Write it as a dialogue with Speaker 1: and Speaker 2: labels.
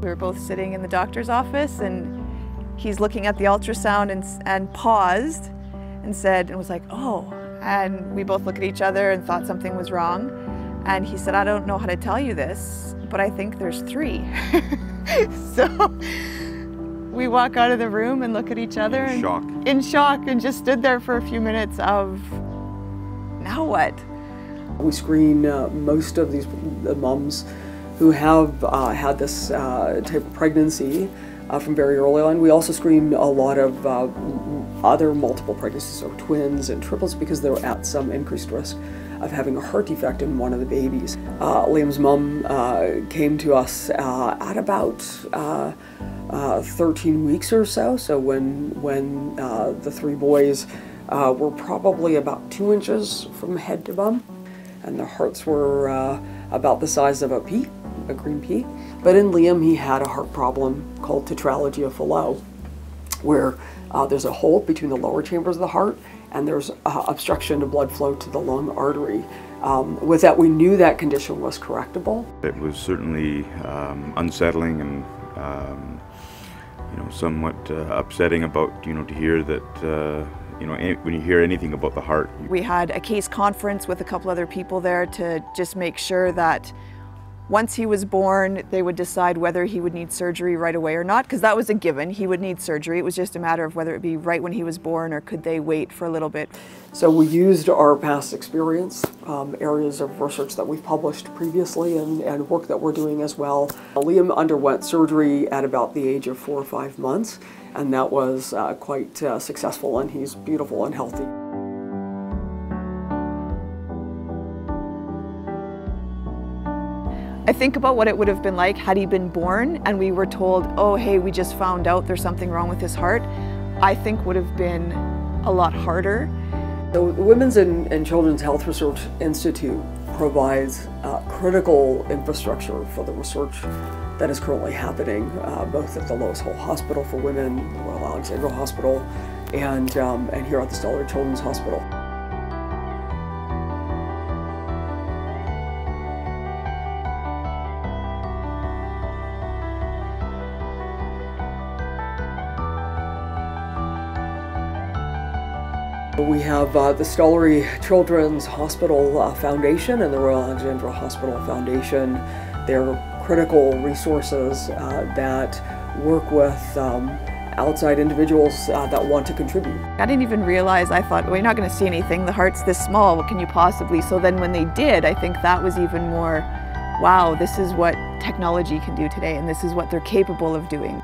Speaker 1: We were both sitting in the doctor's office and he's looking at the ultrasound and, and paused and said, and was like, oh. And we both looked at each other and thought something was wrong. And he said, I don't know how to tell you this, but I think there's three. so we walk out of the room and look at each other
Speaker 2: in
Speaker 1: and
Speaker 2: shock.
Speaker 1: in shock and just stood there for a few minutes of now what?
Speaker 3: We screen uh, most of these the mums who have uh, had this uh, type of pregnancy uh, from very early on. We also screen a lot of uh, other multiple pregnancies, so twins and triplets, because they're at some increased risk of having a heart defect in one of the babies. Uh, Liam's mom came to us at about 13 weeks or so, so when, when the three boys were probably about two inches from head to bum and their hearts were uh, about the size of a pea, a green pea. But in Liam, he had a heart problem called tetralogy of Fallot, where uh, there's a hole between the lower chambers of the heart and there's uh, obstruction of blood flow to the lung artery. Um, with that, we knew that condition was correctable.
Speaker 2: It was certainly um, unsettling and um, you know somewhat uh, upsetting about you know to hear that uh, you know, when you hear anything about the heart.
Speaker 1: We had a case conference with a couple other people there to just make sure that once he was born, they would decide whether he would need surgery right away or not, because that was a given. He would need surgery. It was just a matter of whether it be right when he was born or could they wait for a little bit.
Speaker 3: So we used our past experience, um, areas of research that we've published previously and, and work that we're doing as well. Liam underwent surgery at about the age of four or five months, and that was uh, quite uh, successful, and he's beautiful and healthy.
Speaker 1: I think about what it would have been like had he been born and we were told, oh, hey, we just found out there's something wrong with his heart. I think would have been a lot harder.
Speaker 3: The Women's and, and Children's Health Research Institute provides uh, critical infrastructure for the research that is currently happening, uh, both at the Lois Hole Hospital for Women, the Royal Alexandra Hospital, and, um, and here at the Stollery Children's Hospital. We have uh, the Stollery Children's Hospital uh, Foundation and the Royal Alexandra Hospital Foundation. They're critical resources uh, that work with um, outside individuals uh, that want to contribute.
Speaker 1: I didn't even realize, I thought, well, you're not going to see anything. The heart's this small. What can you possibly? So then when they did, I think that was even more, wow, this is what technology can do today and this is what they're capable of doing.